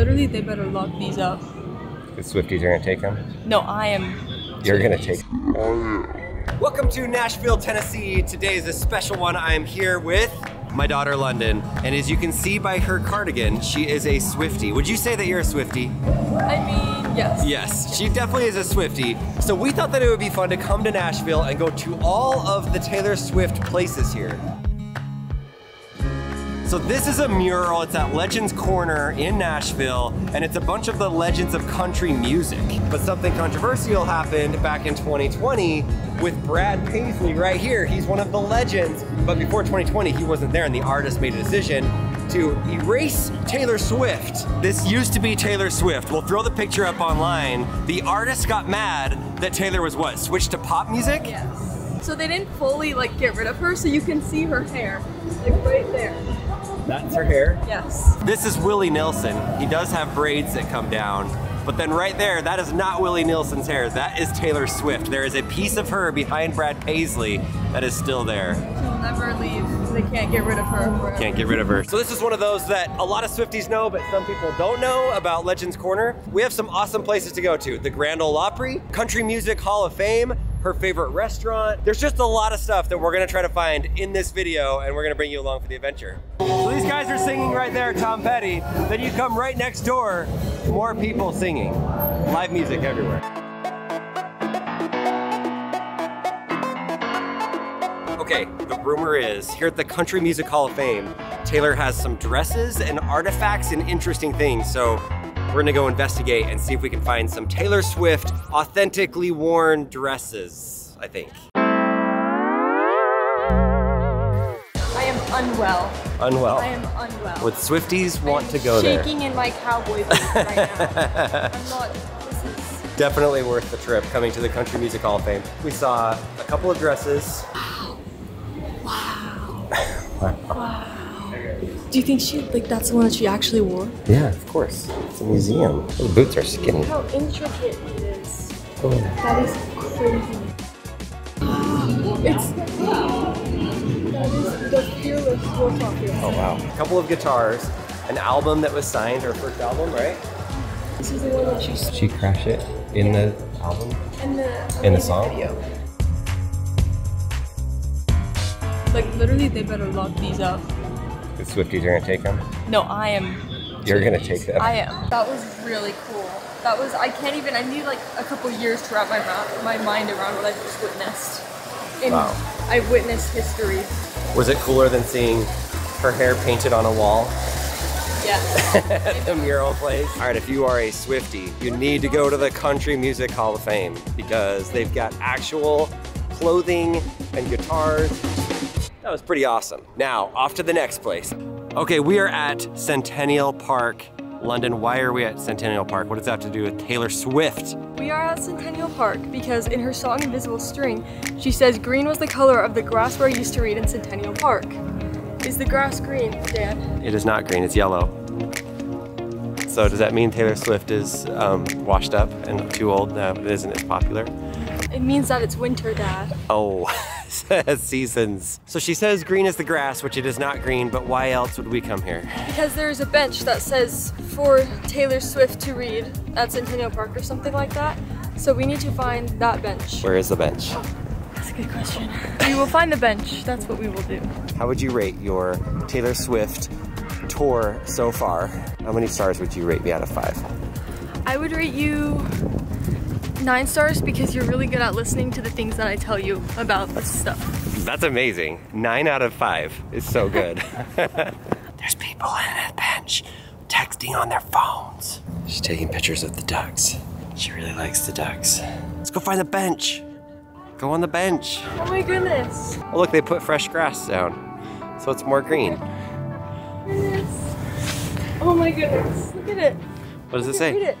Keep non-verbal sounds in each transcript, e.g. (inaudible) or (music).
literally, they better lock these up. The Swifties are gonna take them. No, I am. You're gonna take. Welcome to Nashville, Tennessee. Today is a special one. I am here with my daughter London, and as you can see by her cardigan, she is a Swiftie. Would you say that you're a Swiftie? I mean, yes. Yes, she definitely is a Swiftie. So we thought that it would be fun to come to Nashville and go to all of the Taylor Swift places here. So this is a mural, it's at Legends Corner in Nashville, and it's a bunch of the legends of country music. But something controversial happened back in 2020 with Brad Paisley right here. He's one of the legends, but before 2020, he wasn't there and the artist made a decision to erase Taylor Swift. This used to be Taylor Swift. We'll throw the picture up online. The artist got mad that Taylor was what, switched to pop music? Yes. So they didn't fully like get rid of her, so you can see her hair, like right there. That's her hair. Yes. This is Willie Nelson. He does have braids that come down. But then right there, that is not Willie Nelson's hair. That is Taylor Swift. There is a piece of her behind Brad Paisley that is still there. She'll never leave. They can't get rid of her. forever. Can't get rid of her. So this is one of those that a lot of Swifties know, but some people don't know about Legends Corner. We have some awesome places to go to. The Grand Ole Opry, Country Music Hall of Fame, her favorite restaurant. There's just a lot of stuff that we're gonna try to find in this video and we're gonna bring you along for the adventure. So these guys are singing right there, Tom Petty. Then you come right next door, more people singing. Live music everywhere. Okay, the rumor is here at the Country Music Hall of Fame, Taylor has some dresses and artifacts and interesting things. So we're gonna go investigate and see if we can find some Taylor Swift authentically worn dresses, I think. I am unwell. Unwell. I am unwell. Would Swifties want to go there? shaking in my cowboy boots right now. (laughs) I'm not. This is. Definitely worth the trip coming to the Country Music Hall of Fame. We saw a couple of dresses. Do you think she like that's the one that she actually wore? Yeah, of course. It's a museum. The boots are skinny. How intricate it is. Oh. That is crazy. It's that is the fearless Warsaw fearless. Oh wow. A couple of guitars, an album that was signed, her first album, right? This is the one that she s- She crash it in the album? in the In the song? video. Like literally, they better lock these up. The Swifties are gonna take them. No, I am. You're gonna take them. I am. That was really cool. That was. I can't even. I need like a couple years to wrap my my mind around what I just witnessed. In, Wow. I witnessed history. Was it cooler than seeing her hair painted on a wall Yes. at (laughs) the mural place? All right, if you are a Swiftie, you need to go to the Country Music Hall of Fame because they've got actual clothing and guitars. That was pretty awesome. Now, off to the next place. Okay, we are at Centennial Park, London. Why are we at Centennial Park? What does that have to do with Taylor Swift? we are at Centennial Park because in her song Invisible String, she says green was the color of the grass where I used to read in Centennial Park. Is the grass green, Dad? It is not green, it's yellow. So does that mean Taylor Swift is um, washed up and too old now it isn't as popular? It means that it's winter, Dad. Oh, (laughs) (laughs) seasons. So she says green is the grass, which it is not green, but why else would we come here? Because there's a bench that says for Taylor Swift to read at Centennial Park or something like that. So we need to find that bench. Where is the bench? Oh, that's a good question. We will find the bench. That's what we will do. How would you rate your Taylor Swift tour so far? How many stars would you rate me out of five? I would rate you nine stars because you're really good at listening to the things that I tell you about this stuff. That's amazing. Nine out of five is so good. (laughs) There's people in that bench texting on their phones. She's taking pictures of the ducks. She really likes the ducks. Let's go find the bench. Go on the bench. Oh my goodness. Oh, look, they put fresh grass down, so it's more green. Goodness. Oh my goodness. Look at it. What does it Read say? it.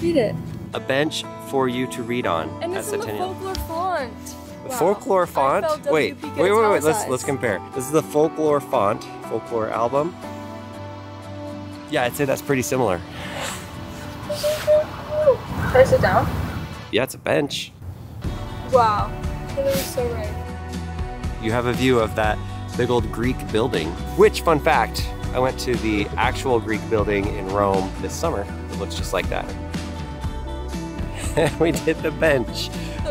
Read it. A bench for you to read on And at it's in the Centennial. folklore font. The Wow. folklore font. felt Wait, wait, wait, wait. Let's let's compare. This is the folklore font, folklore album. Yeah, I'd say that's pretty similar. Can I sit down? Yeah, it's a bench. Wow. Taylor is so right. You have a view of that big old Greek building. Which, fun fact, I went to the actual Greek building in Rome this summer. It looks just like that. (laughs) we did the bench.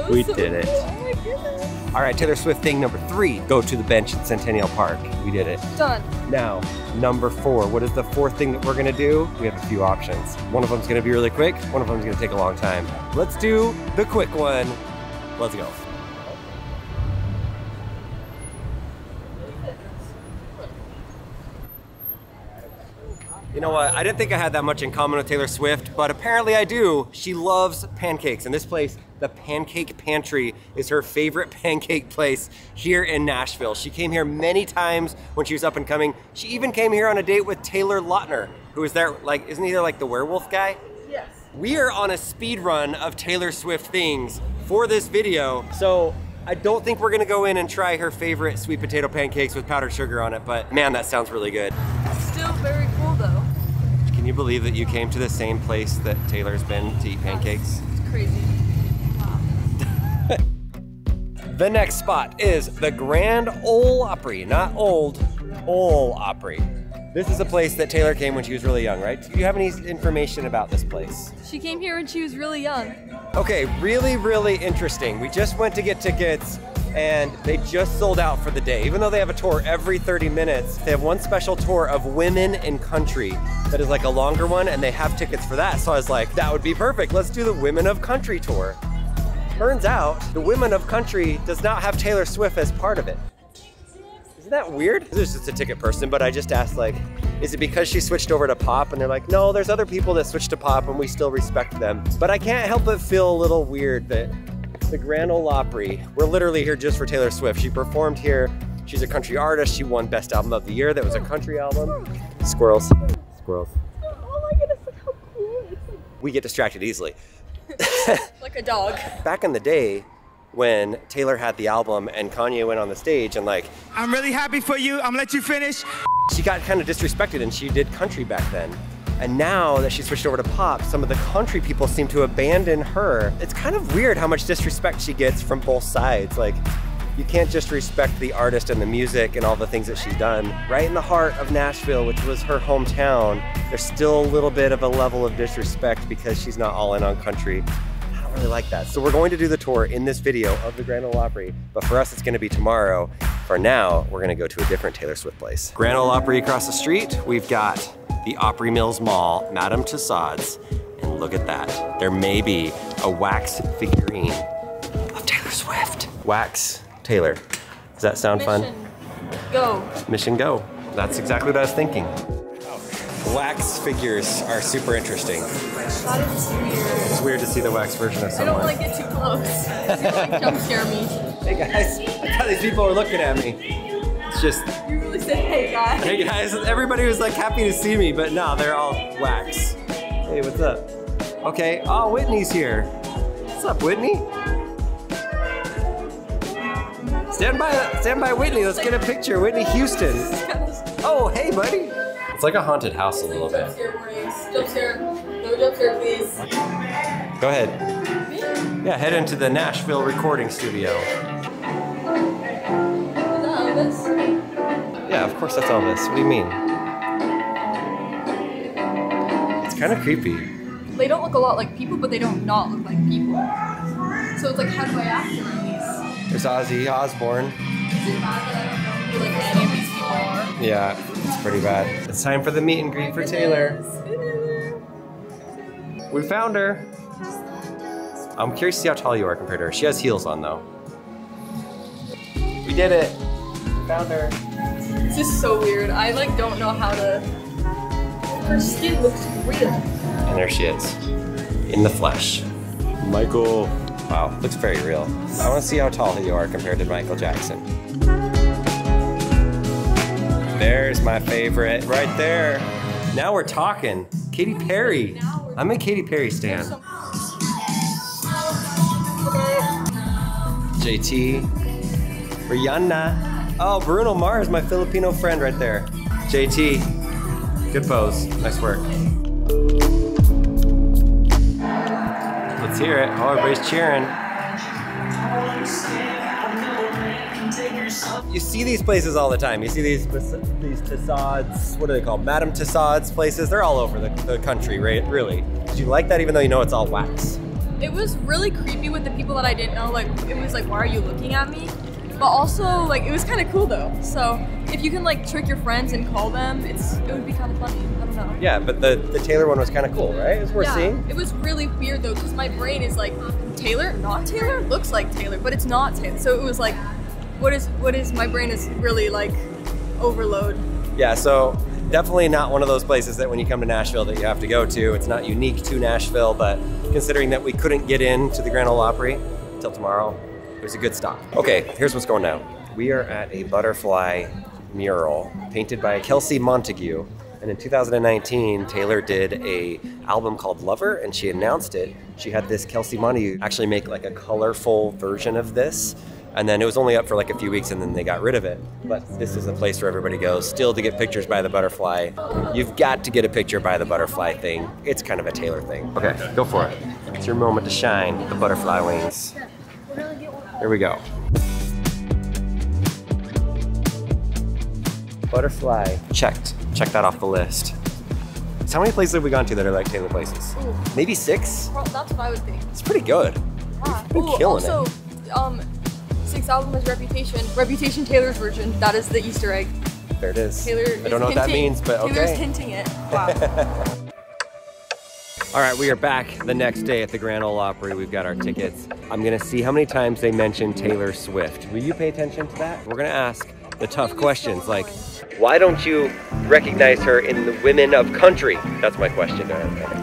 We so did it. cool. Oh. All right, Taylor Swift thing number three go to the bench at Centennial Park. We did it. Done. Now, number four. What is the fourth thing that we're gonna do? We have a few options. One of them's gonna be really quick, one of them's gonna take a long time. Let's do the quick one. Let's go. You know what? I didn't think I had that much in common with Taylor Swift, but apparently I do. She loves pancakes, and this place, the Pancake Pantry, is her favorite (laughs) pancake place here in Nashville. She came here many times when she was up and coming. She even came here on a date with Taylor Lautner, who is there, like, isn't he there like the werewolf guy? Yes. We are on a speed run of Taylor Swift things for this video, so I don't think we're gonna go in and try her favorite sweet potato pancakes with powdered sugar on it, but man, that sounds really good. Still very. Can you believe that you came to the same place that Taylor's been to eat pancakes? It's crazy. The next spot is the Grand Ole Opry, not old, Ole Opry. This is a place that Taylor came when she was really young, right? Do you have any information about this place? She came here when she was really young. Okay, really, really interesting. We just went to get tickets and they just sold out for the day. Even though they have a tour every 30 minutes, they have one special tour of women in country that is like a longer one and they have tickets for that. So I was like, that would be perfect. Let's do the Women of Country tour. Turns out the Women of Country does not have Taylor Swift as part of it. Isn't that weird? This is just a ticket person, but I just asked like, is it because she switched over to pop? And they're like, no, there's other people that switched to pop and we still respect them. But I can't help but feel a little weird that the Grand Ole Opry, we're literally here just for Taylor Swift. She performed here. She's a country artist. She won Best Album of the Year. That was a country album. Squirrels. Squirrels. Oh my goodness, look how cool. We get distracted easily. (laughs) Like a dog. Back in the day, when Taylor had the album and Kanye went on the stage and like I'm really happy for you. I'm gonna let you finish. she got kind of disrespected and she did country back then. And now that she switched over to pop, some of the country people seem to abandon her. It's kind of weird how much disrespect she gets from both sides. Like, you can't just respect the artist and the music and all the things that she's done. Right in the heart of Nashville, which was her hometown, there's still a little bit of a level of disrespect because she's not all in on country. I don't really like that. So we're going to do the tour in this video of the Grand Ole Opry, but for us it's gonna be tomorrow. For now, we're gonna go to a different Taylor Swift place. Grand Ole Opry across the street, we've got the Opry Mills Mall, Madame Tussauds, and look at that. There may be a wax figurine of Taylor Swift. Wax Taylor. Does that sound fun? Mission. Go. Mission go. That's exactly what I was thinking. Wax figures are super interesting. That is weird. It's weird to see the wax version of someone. I don't want to get too close. Gonna like jump scare me. Hey guys, (laughs) I thought these people were looking at me. It's just, You really said, hey guys. hey guys, everybody was like happy to see me, but no, they're all wax. Hey, what's up? Okay, oh, Whitney's here. What's up, Whitney? Stand by, stand by Whitney. Let's get a picture. Whitney Houston. Oh, hey, buddy. It's like a haunted house a little bit. No jump please. Go ahead. Yeah, head into the Nashville recording studio. Course that's Elvis. What do you mean? It's kind of creepy. They don't look a lot like people, but they don't not look like people. So it's like, how do I act around these? There's Ozzy Osbourne. Is it bad that I don't know who like any of these people are? Yeah, it's pretty bad. It's time for the meet and greet for Taylor. We found her. I'm curious to see how tall you are compared to her. She has heels on though. We did it. We Found her. It's just so weird. I like don't know how to. Her skin looks real. And there she is. In the flesh. Michael. Wow, looks very real. I want to see how tall you are compared to Michael Jackson. There's my favorite right there. Now we're talking. Katy Perry. I'm a Katy Perry stan. JT. Rihanna. Oh, Bruno Mars, my Filipino friend right there. JT. Good pose. Nice work. Let's hear it. Oh, everybody's cheering. You see these places all the time. You see these these Tussauds, what are they called? Madame Tussauds places. They're all over the, the country, right? Really. Did you like that even though you know it's all wax? It was really creepy with the people that I didn't know. Like, it was like, why are you looking at me? But also, like, it was kind of cool though. So if you can like trick your friends and call them, it's it would be kind of funny. I don't know. Yeah, but the, the Taylor one was kind of cool, right? It was worth yeah, seeing. It was really weird though, because my brain is like, Taylor, not Taylor, looks like Taylor, but it's not Taylor. So it was like, what is what is my brain is really like overload. Yeah, so definitely not one of those places that when you come to Nashville that you have to go to. It's not unique to Nashville, but considering that we couldn't get into the Grand Ole Opry until tomorrow, it was a good stop. Okay, here's what's going down. We are at a butterfly mural painted by Kelsey Montague. And in 2019, Taylor did a album called Lover, and she announced it. She had this Kelsey Montague actually make like a colorful version of this, and then it was only up for like a few weeks, and then they got rid of it. But this is a place where everybody goes still to get pictures by the butterfly. You've got to get a picture by the butterfly thing. It's kind of a Taylor thing. Okay, go for it. It's your moment to shine. The butterfly wings. Here we go. Butterfly checked. Check that off the list. So how many places have we gone to that are like Taylor places? Ooh. Maybe six? Well, That's what I would think. It's pretty good. Yeah. been Ooh, killing also, um, sixth album is Reputation. Reputation Taylor's version. That is the Easter egg. There it is. Taylor. I don't know what that means, but okay. Taylor's hinting it. (laughs) Wow. All right, we are back the next day at the Grand Ole Opry. We've got our tickets. I'm gonna see how many times they mention Taylor Swift. Will you pay attention to that? We're gonna ask the tough questions like, why don't you recognize her in the Women of Country? That's my question to her.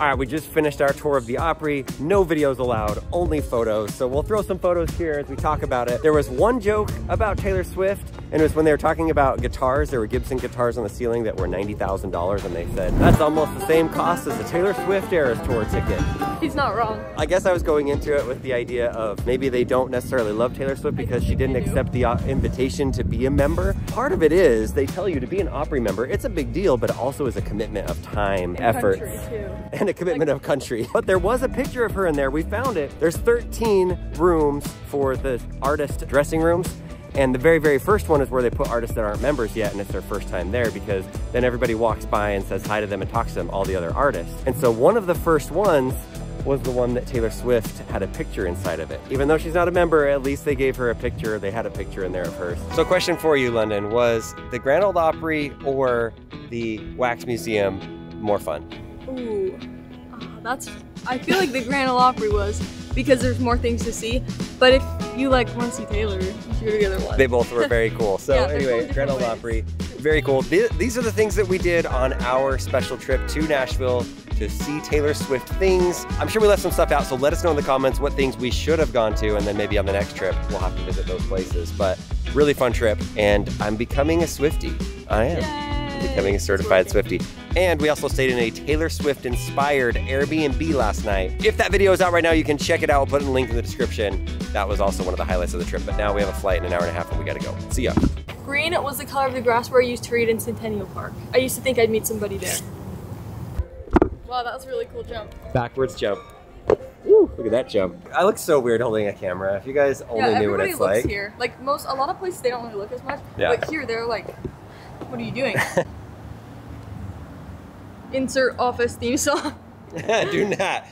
All right, we just finished our tour of the Opry. No videos allowed, only photos. So we'll throw some photos here as we talk about it. There was one joke about Taylor Swift, and it was when they were talking about guitars. There were Gibson guitars on the ceiling that were $90,000, and they said, that's almost the same cost as the Taylor Swift Eras tour ticket. (laughs) He's not wrong. I guess I was going into it with the idea of maybe they don't necessarily love Taylor Swift because she didn't accept the uh, invitation to be a member. Part of it is they tell you to be an Opry member, it's a big deal, but it also is a commitment of time, effort, and a commitment of country. But there was a picture of her in there. We found it. There's 13 rooms for the artist dressing rooms. And the very, very first one is where they put artists that aren't members yet, and it's their first time there because then everybody walks by and says hi to them and talks to them, all the other artists. And so one of the first ones was the one that Taylor Swift had a picture inside of it. Even though she's not a member, at least they gave her a picture. They had a picture in there of hers. So question for you, London, was the Grand Ole Opry or the Wax Museum more fun? Ooh, Ah, that's. I feel like the Grand Ole Opry was because there's more things to see. But if you like want to see Taylor, you should go to the other one. They both were very (laughs) cool. So Yeah, anyway, Grand Ole Opry, very cool. These are the things that we did on our special trip to Nashville to see Taylor Swift things. I'm sure we left some stuff out, so let us know in the comments what things we should have gone to, and then maybe on the next trip we'll have to visit those places. But really fun trip, and I'm becoming a Swifty. I am. Yay. Becoming a certified Swifty. And we also stayed in a Taylor Swift inspired Airbnb last night. If that video is out right now, you can check it out. We'll put a link in the description. That was also one of the highlights of the trip. But now we have a flight in an hour and a half and we gotta go. See ya. Green was the color of the grass where I used to read in Centennial Park. I used to think I'd meet somebody there. Wow, that was a really cool jump. Backwards jump. Woo, look at that jump. I look so weird holding a camera. If you guys only yeah, knew what everybody it's looks like. here. Like most, a lot of places they don't really look as much. Yeah. But here they're like, what are you doing? (laughs) Insert office theme song. (laughs) Do not.